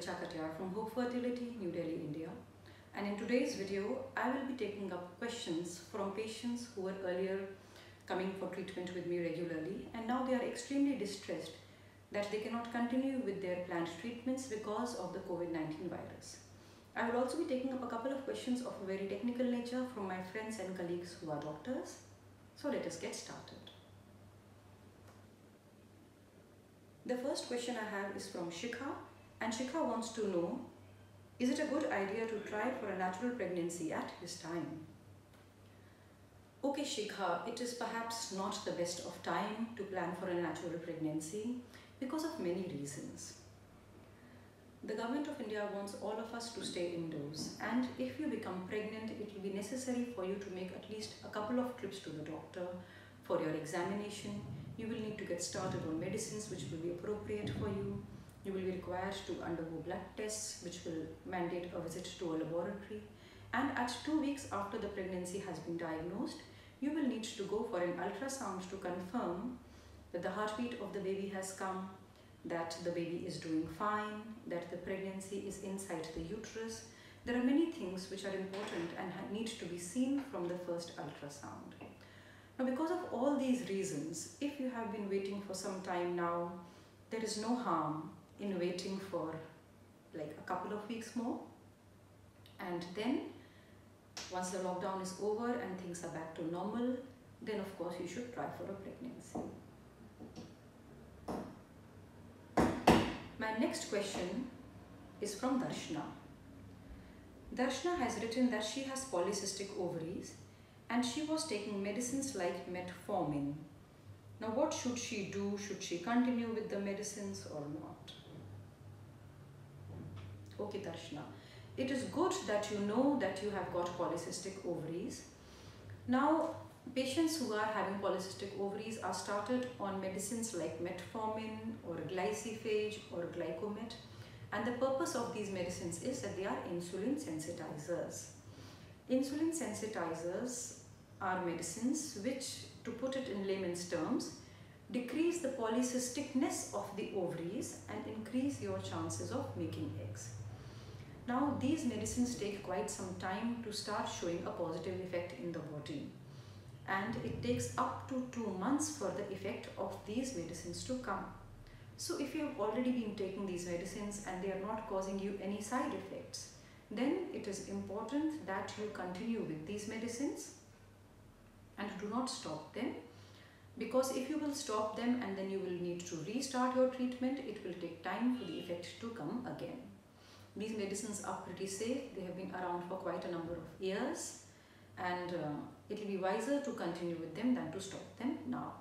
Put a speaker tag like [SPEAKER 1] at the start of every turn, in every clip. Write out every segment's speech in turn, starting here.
[SPEAKER 1] Richa Katiyar from Hope Fertility, New Delhi, India. And in today's video, I will be taking up questions from patients who were earlier coming for treatment with me regularly and now they are extremely distressed that they cannot continue with their planned treatments because of the COVID-19 virus. I will also be taking up a couple of questions of a very technical nature from my friends and colleagues who are doctors. So let us get started. The first question I have is from Shikha and Shikha wants to know Is it a good idea to try for a natural pregnancy at this time? Okay Shikha, it is perhaps not the best of time to plan for a natural pregnancy because of many reasons. The government of India wants all of us to stay indoors and if you become pregnant it will be necessary for you to make at least a couple of trips to the doctor for your examination. You will need to get started on medicines which will be appropriate for you. You will be required to undergo blood tests which will mandate a visit to a laboratory and at two weeks after the pregnancy has been diagnosed you will need to go for an ultrasound to confirm that the heartbeat of the baby has come that the baby is doing fine, that the pregnancy is inside the uterus. There are many things which are important and need to be seen from the first ultrasound. Now because of all these reasons, if you have been waiting for some time now, there is no harm in waiting for like a couple of weeks more. And then once the lockdown is over and things are back to normal, then of course you should try for a pregnancy. My next question is from Darshna. Darshna has written that she has polycystic ovaries and she was taking medicines like metformin. Now what should she do? Should she continue with the medicines or not? Okay Darshna, it is good that you know that you have got polycystic ovaries. Now Patients who are having polycystic ovaries are started on medicines like metformin or glyciphage or glycomet and the purpose of these medicines is that they are insulin sensitizers. Insulin sensitizers are medicines which, to put it in layman's terms, decrease the polycysticness of the ovaries and increase your chances of making eggs. Now these medicines take quite some time to start showing a positive effect in the body and it takes up to two months for the effect of these medicines to come. So if you have already been taking these medicines and they are not causing you any side effects, then it is important that you continue with these medicines and do not stop them because if you will stop them and then you will need to restart your treatment, it will take time for the effect to come again. These medicines are pretty safe. They have been around for quite a number of years and uh, it will be wiser to continue with them than to stop them now.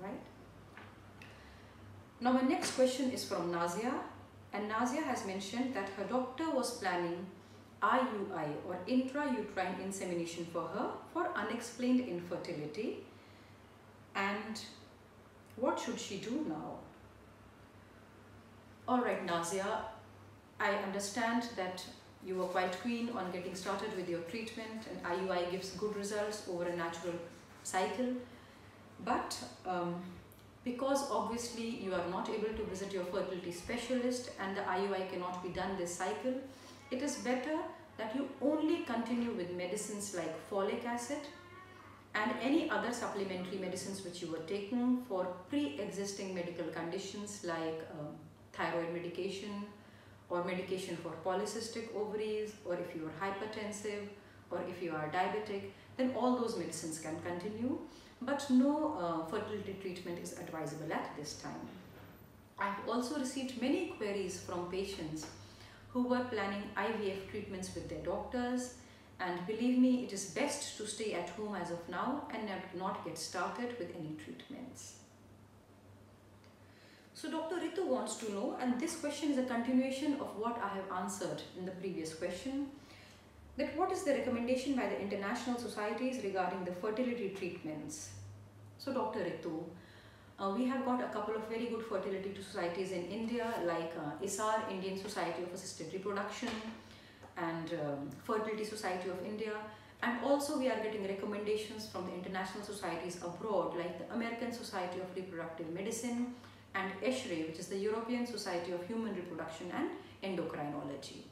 [SPEAKER 1] Right? Now my next question is from Nazia and Nazia has mentioned that her doctor was planning IUI or intrauterine insemination for her for unexplained infertility and what should she do now? Alright Nazia, I understand that you were quite keen on getting started with your treatment and IUI gives good results over a natural cycle. But um, because obviously you are not able to visit your fertility specialist and the IUI cannot be done this cycle, it is better that you only continue with medicines like folic acid and any other supplementary medicines which you were taking for pre-existing medical conditions like um, thyroid medication, or medication for polycystic ovaries or if you are hypertensive or if you are diabetic then all those medicines can continue but no uh, fertility treatment is advisable at this time. I have also received many queries from patients who were planning IVF treatments with their doctors and believe me it is best to stay at home as of now and not get started with any treatments. So Dr. Ritu wants to know, and this question is a continuation of what I have answered in the previous question, that what is the recommendation by the international societies regarding the fertility treatments? So Dr. Ritu, uh, we have got a couple of very good fertility societies in India like uh, ISAR, Indian Society of Assisted Reproduction and um, Fertility Society of India and also we are getting recommendations from the international societies abroad like the American Society of Reproductive Medicine, and ESHRE, which is the European Society of Human Reproduction and Endocrinology.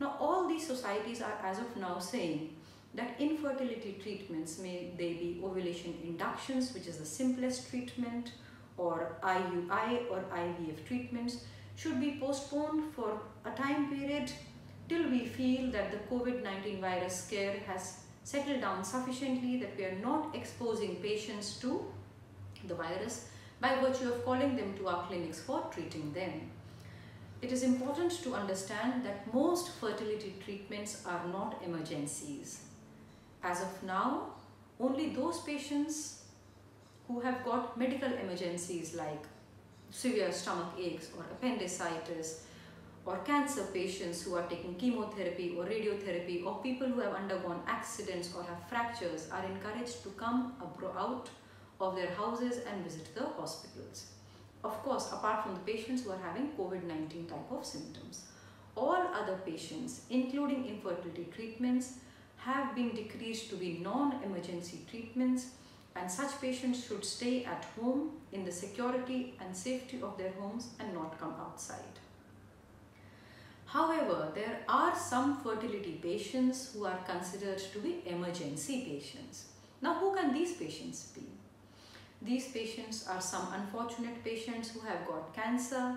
[SPEAKER 1] Now, all these societies are as of now saying that infertility treatments, may they be ovulation inductions, which is the simplest treatment, or IUI or IVF treatments, should be postponed for a time period till we feel that the COVID-19 virus scare has settled down sufficiently that we are not exposing patients to the virus by virtue of calling them to our clinics for treating them. It is important to understand that most fertility treatments are not emergencies. As of now, only those patients who have got medical emergencies like severe stomach aches or appendicitis or cancer patients who are taking chemotherapy or radiotherapy or people who have undergone accidents or have fractures are encouraged to come out of their houses and visit the hospitals. Of course, apart from the patients who are having COVID-19 type of symptoms. All other patients, including infertility treatments, have been decreased to be non-emergency treatments and such patients should stay at home in the security and safety of their homes and not come outside. However, there are some fertility patients who are considered to be emergency patients. Now, who can these patients be? These patients are some unfortunate patients who have got cancer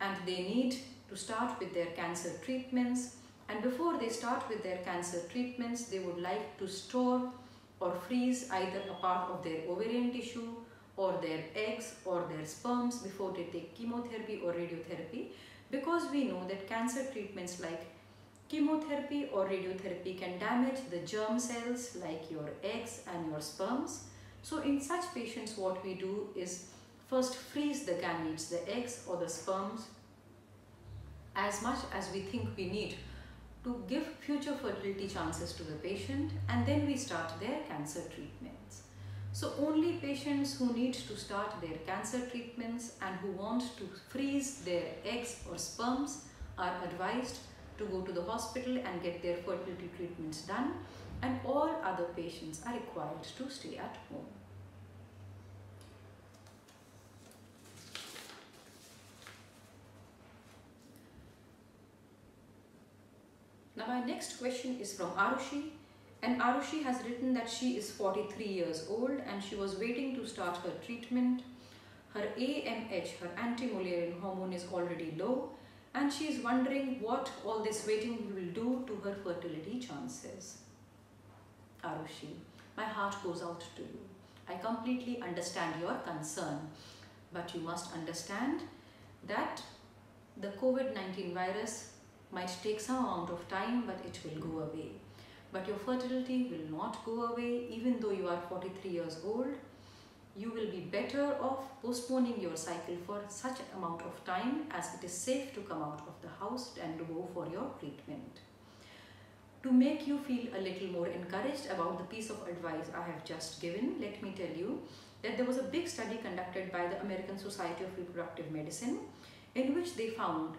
[SPEAKER 1] and they need to start with their cancer treatments. And before they start with their cancer treatments they would like to store or freeze either a part of their ovarian tissue or their eggs or their sperms before they take chemotherapy or radiotherapy. Because we know that cancer treatments like chemotherapy or radiotherapy can damage the germ cells like your eggs and your sperms so in such patients what we do is first freeze the gametes, the eggs or the sperms as much as we think we need to give future fertility chances to the patient and then we start their cancer treatments. So only patients who need to start their cancer treatments and who want to freeze their eggs or sperms are advised to go to the hospital and get their fertility treatments done and all other patients are required to stay at home. Now my next question is from Arushi and Arushi has written that she is 43 years old and she was waiting to start her treatment. Her AMH, her anti-Mullerian hormone is already low and she is wondering what all this waiting will do to her fertility chances. Arushi, my heart goes out to you. I completely understand your concern, but you must understand that the COVID-19 virus might take some amount of time, but it will go away. But your fertility will not go away even though you are 43 years old. You will be better off postponing your cycle for such amount of time as it is safe to come out of the house and to go for your treatment. To make you feel a little more encouraged about the piece of advice I have just given, let me tell you that there was a big study conducted by the American Society of Reproductive Medicine in which they found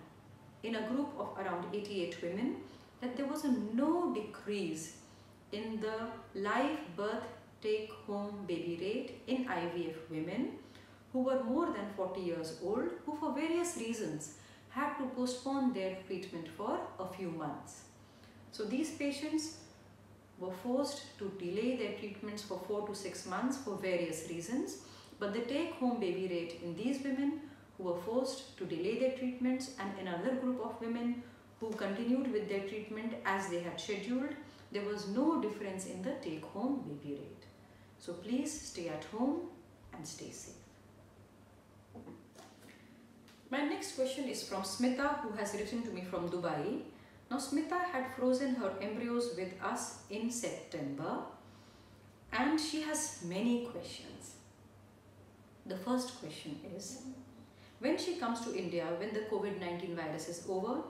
[SPEAKER 1] in a group of around 88 women that there was a no decrease in the live birth take home baby rate in IVF women who were more than 40 years old who for various reasons had to postpone their treatment for a few months. So these patients were forced to delay their treatments for 4 to 6 months for various reasons but the take home baby rate in these women who were forced to delay their treatments and in another group of women who continued with their treatment as they had scheduled, there was no difference in the take home baby rate. So please stay at home and stay safe. My next question is from Smita who has written to me from Dubai now Smita had frozen her embryos with us in September and she has many questions. The first question is, when she comes to India, when the COVID-19 virus is over,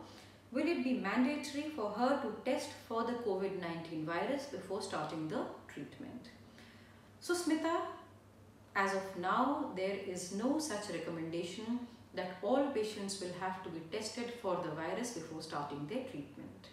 [SPEAKER 1] will it be mandatory for her to test for the COVID-19 virus before starting the treatment? So Smita, as of now, there is no such recommendation that all patients will have to be tested for the virus before starting their treatment.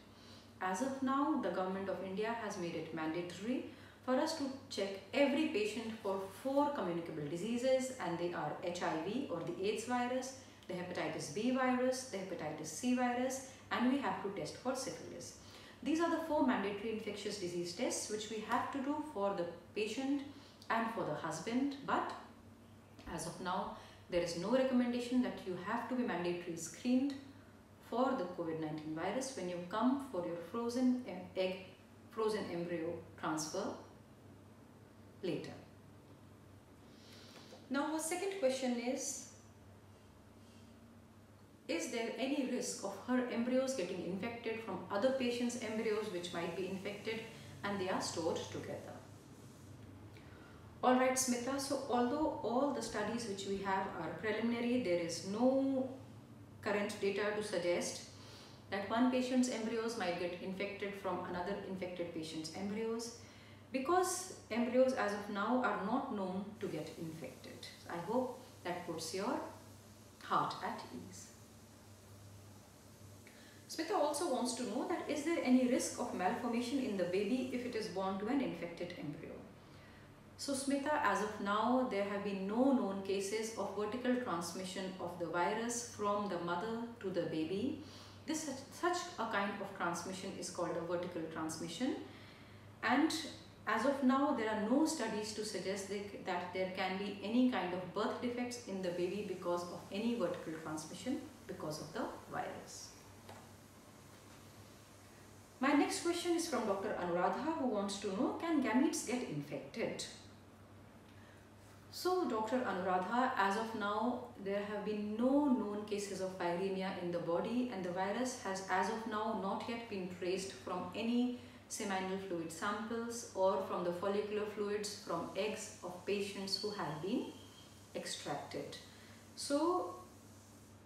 [SPEAKER 1] As of now, the Government of India has made it mandatory for us to check every patient for four communicable diseases and they are HIV or the AIDS virus, the hepatitis B virus, the hepatitis C virus and we have to test for syphilis. These are the four mandatory infectious disease tests which we have to do for the patient and for the husband but as of now there is no recommendation that you have to be mandatory screened for the COVID-19 virus when you come for your frozen egg, frozen embryo transfer later. Now our second question is, is there any risk of her embryos getting infected from other patients' embryos which might be infected and they are stored together? Alright Smita, so although all the studies which we have are preliminary, there is no current data to suggest that one patient's embryos might get infected from another infected patient's embryos because embryos as of now are not known to get infected. I hope that puts your heart at ease. Smita also wants to know that is there any risk of malformation in the baby if it is born to an infected embryo? So Smita, as of now, there have been no known cases of vertical transmission of the virus from the mother to the baby. This such a kind of transmission is called a vertical transmission. And as of now, there are no studies to suggest that there can be any kind of birth defects in the baby because of any vertical transmission because of the virus. My next question is from Dr. Anuradha who wants to know, can gametes get infected? So Dr. Anuradha, as of now, there have been no known cases of viremia in the body and the virus has as of now not yet been traced from any seminal fluid samples or from the follicular fluids from eggs of patients who have been extracted. So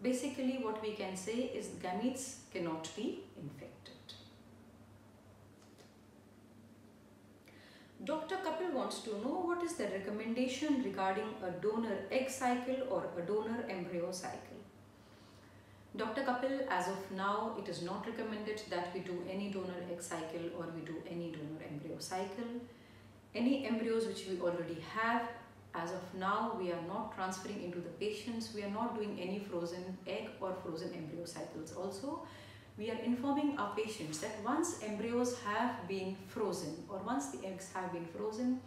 [SPEAKER 1] basically what we can say is gametes cannot be infected. Dr. Kapil wants to know what is the recommendation regarding a donor egg cycle or a donor embryo cycle. Dr. Kapil, as of now, it is not recommended that we do any donor egg cycle or we do any donor embryo cycle. Any embryos which we already have, as of now, we are not transferring into the patients. We are not doing any frozen egg or frozen embryo cycles also we are informing our patients that once embryos have been frozen or once the eggs have been frozen,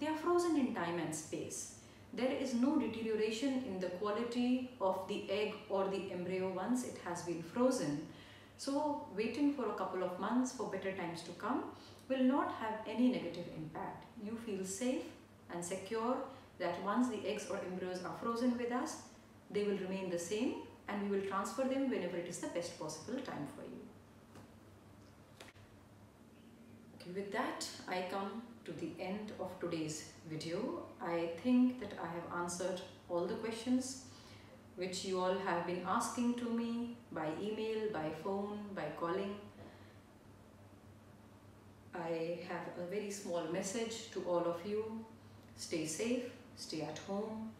[SPEAKER 1] they are frozen in time and space. There is no deterioration in the quality of the egg or the embryo once it has been frozen. So waiting for a couple of months for better times to come will not have any negative impact. You feel safe and secure that once the eggs or embryos are frozen with us, they will remain the same and we will transfer them whenever it is the best possible time for you. Okay, with that, I come to the end of today's video. I think that I have answered all the questions which you all have been asking to me by email, by phone, by calling. I have a very small message to all of you. Stay safe, stay at home,